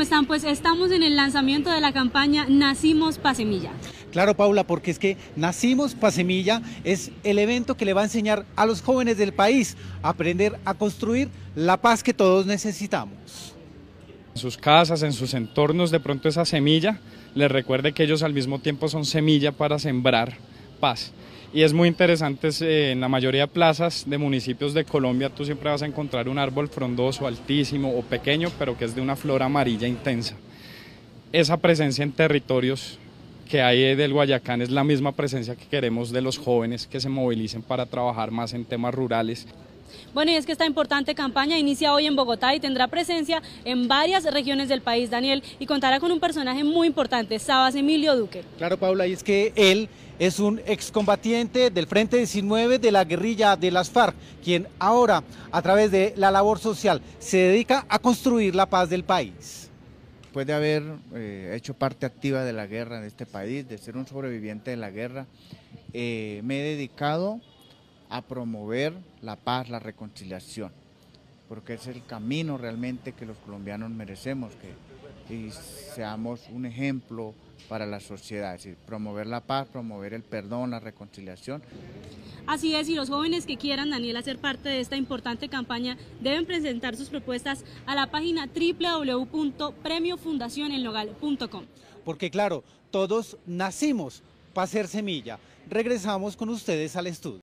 ¿Cómo están? Pues estamos en el lanzamiento de la campaña Nacimos Pa' Semilla. Claro, Paula, porque es que Nacimos Pa' Semilla es el evento que le va a enseñar a los jóvenes del país a aprender a construir la paz que todos necesitamos. En sus casas, en sus entornos, de pronto esa semilla les recuerde que ellos al mismo tiempo son semilla para sembrar paz. Y es muy interesante, eh, en la mayoría de plazas de municipios de Colombia tú siempre vas a encontrar un árbol frondoso, altísimo o pequeño, pero que es de una flor amarilla intensa. Esa presencia en territorios que hay del Guayacán es la misma presencia que queremos de los jóvenes que se movilicen para trabajar más en temas rurales. Bueno, y es que esta importante campaña inicia hoy en Bogotá y tendrá presencia en varias regiones del país, Daniel, y contará con un personaje muy importante, Sabas Emilio Duque. Claro, Paula, y es que él es un excombatiente del Frente 19 de la guerrilla de las FARC, quien ahora, a través de la labor social, se dedica a construir la paz del país. Después de haber eh, hecho parte activa de la guerra en este país, de ser un sobreviviente de la guerra, eh, me he dedicado a promover la paz, la reconciliación, porque es el camino realmente que los colombianos merecemos, que y seamos un ejemplo para la sociedad, es decir, promover la paz, promover el perdón, la reconciliación. Así es, y los jóvenes que quieran, Daniel, hacer parte de esta importante campaña deben presentar sus propuestas a la página www.premiofundacionelnogal.com. Porque claro, todos nacimos para ser semilla. Regresamos con ustedes al estudio.